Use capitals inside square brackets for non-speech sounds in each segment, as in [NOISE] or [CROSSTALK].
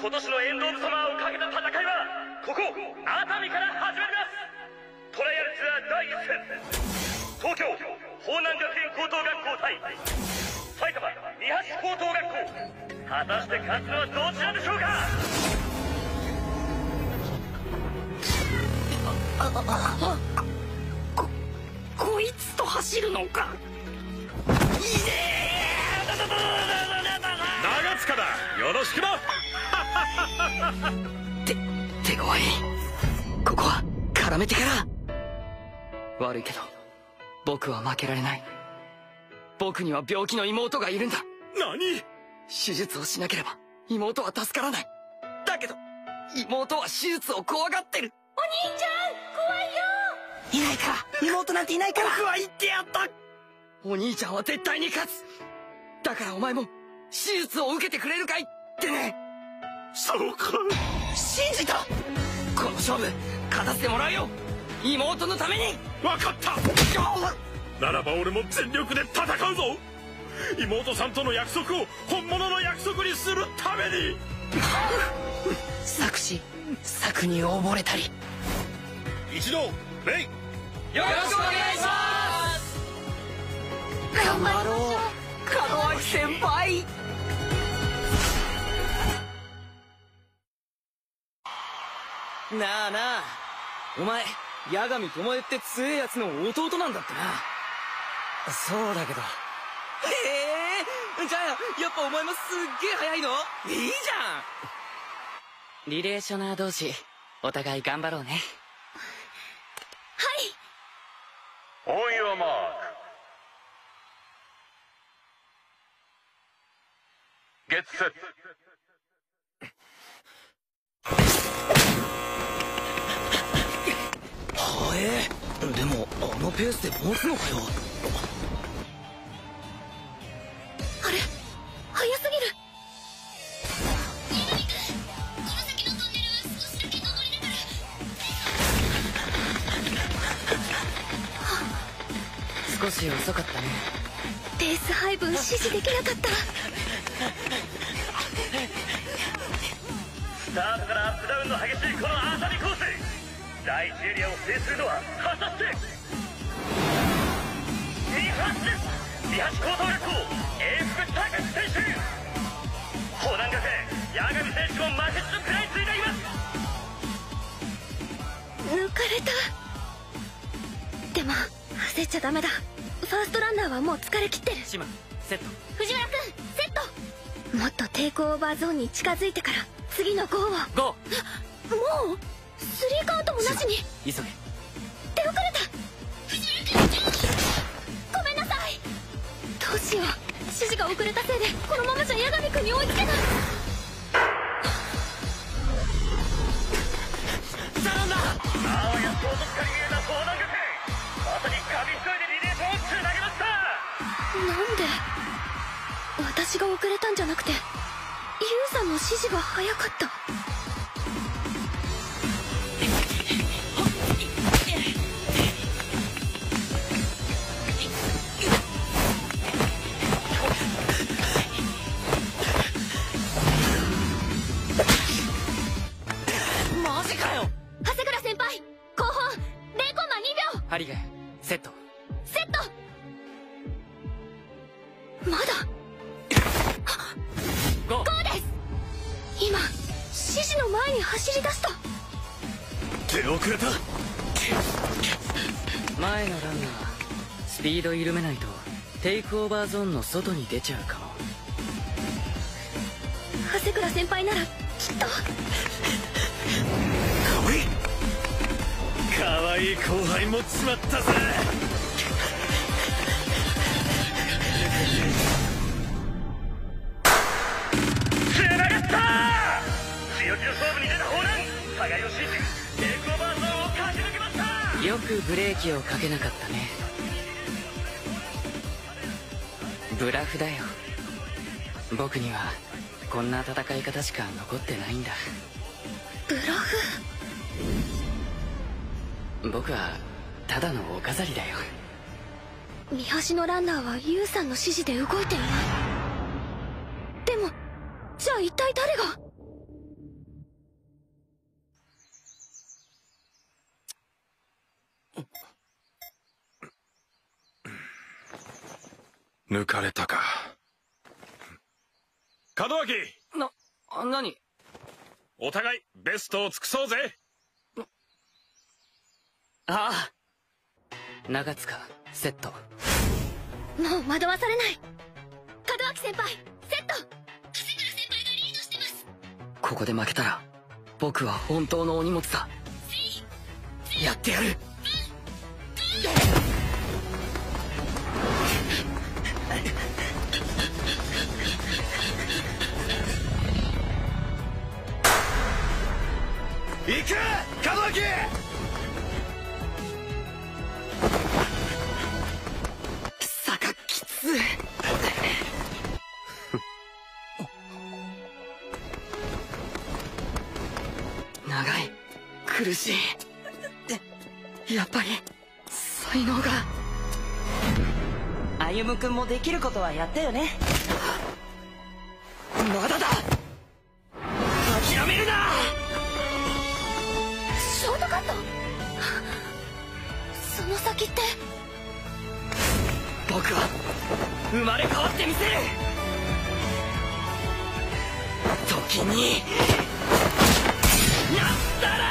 今年のエンド・オブ・サマーをかけた戦いはここ熱海から始まります。トライアルツアー第1戦東京法南学園高等学校対埼玉三橋高等学校。果たして勝つのはどちらでしょうか？ここいつと走るのか？長塚だ。よろしくな [LAUGHS] て手強い。ここは絡めてから。悪いけど僕は負けられない。僕には病気の妹がいるんだ。何？手術をしなければ妹は助からない。だけど妹は手術を怖がってる。お兄ちゃん怖いよ。いないか妹なんていないから。僕は言ってやった。お兄ちゃんは絶対に勝つ。だからお前も手術を受けてくれるかいってねそうか。信じた。この勝負勝たせてもらうよ。妹のために。分かった。ならば俺も全力で戦うぞ。妹さんとの約束を本物の約束にするために。作詞作に溺れたり。一度レイ。よろしくお願いします頑張ろう門脇先輩なあなあ。お前八神巴って強えやつの弟なんだってな。そうだけど。へえじゃあやっぱお前もすっげえ速いの？いいじゃん。リレーショナー同士お互い頑張ろうね。オンヨーマークえでもあのペースで持つのかよ。あれ？早すぎる。少し遅かったね。ペース配分指示できなかった。スタートからアップダウンの激しいこの熱海コース第一エリアを制するのは果たして三橋です三橋高等学校英福隆選手法南学園八神選手も負けじと食らいついています抜かれた。でも焦っちゃダメだファーストランナーはもう疲れ切ってる島セット藤原君セットもっと抵抗オーバーゾーンに近づいてから次のゴーをゴーもうスリーカウントもなしに。ー急げ。出遅れた。ごめんなさい。どうしよう。指示が遅れたせいでこのままじゃ八神君に追いつけない。頼んだあわや衝突かに見えた法南学園まさに紙一重でリレーションをつなげました。なんで私が遅れたんじゃなくてユウさんの指示が早かったまだ。ゴー。ゴーです。今指示の前に走り出した。出遅れた前のランナースピード緩めないとテイクオーバーゾーンの外に出ちゃうかも。長谷倉先輩ならきっと。おい可愛い後輩も詰まったぜ互いを信じテイクオーバーゾーンを駆け抜けました。よくブレーキをかけなかったね。ブラフだよ。僕にはこんな戦い方しか残ってないんだ。ブラフ？僕はただのお飾りだよ。三橋のランナーはユウさんの指示で動いていない。でもじゃあ一体誰が？抜かれたか。門脇！な何？お互いベストを尽くそうぜ。ああ。長塚セット。もう惑わされない。門脇先輩セット。長谷村先輩がリードしてます。ここで負けたら僕は本当のお荷物だ。やってやる行く門脇！坂きつ長い。苦しい。やっぱり才能が。歩夢君もできることはやったよね。まだだ僕は生まれ変わってみせる。時になったら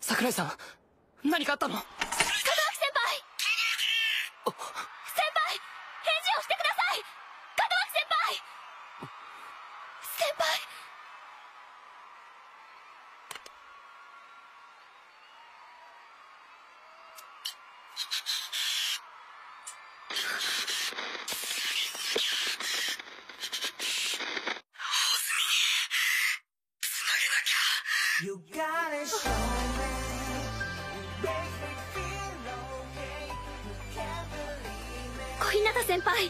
桜井さん何かあったの門脇先輩先輩返事をしてください門脇先輩先輩小日向先輩。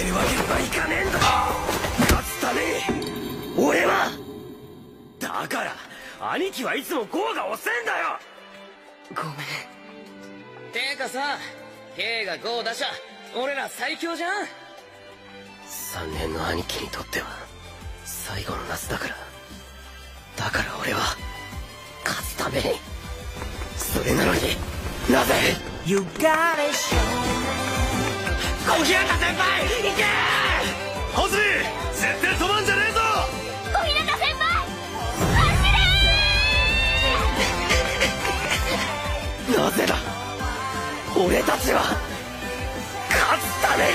けるわけにはいかねえんだ。勝つために俺は。だから兄貴はいつもゴーが遅えんだよ。ごめん。てかさ K がゴー出しゃ俺ら最強じゃん。3年の兄貴にとっては最後の夏だから。だから俺は勝つためにそれなのになぜ？You got it 小日向先輩行けホズミ絶対止まんじゃねえぞ!小日向先輩走れ!なぜだ?俺たちは勝つために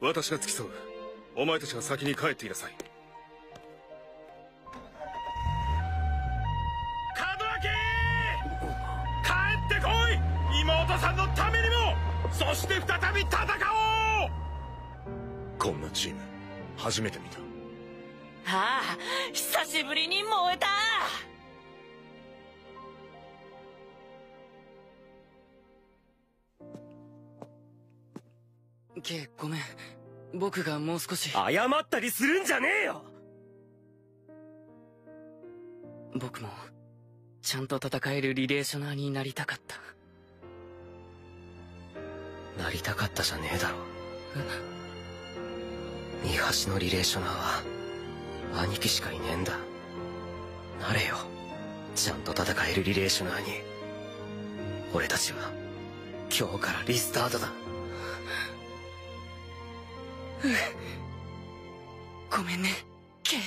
私が付き添う。お前たちが先に帰っていなさい。門脇！帰ってこい！妹さんのためにも！そして再び戦おう！こんなチーム初めて見た。ああ久しぶりに燃えたケイごめん。僕がもう少し。謝ったりするんじゃねえよ！僕もちゃんと戦えるリレーショナーになりたかった。なりたかったじゃねえだろ。二橋のリレーショナーは兄貴しかいねえんだ。なれよ。ちゃんと戦えるリレーショナーに。俺たちは今日からリスタートだごめんね。ケイ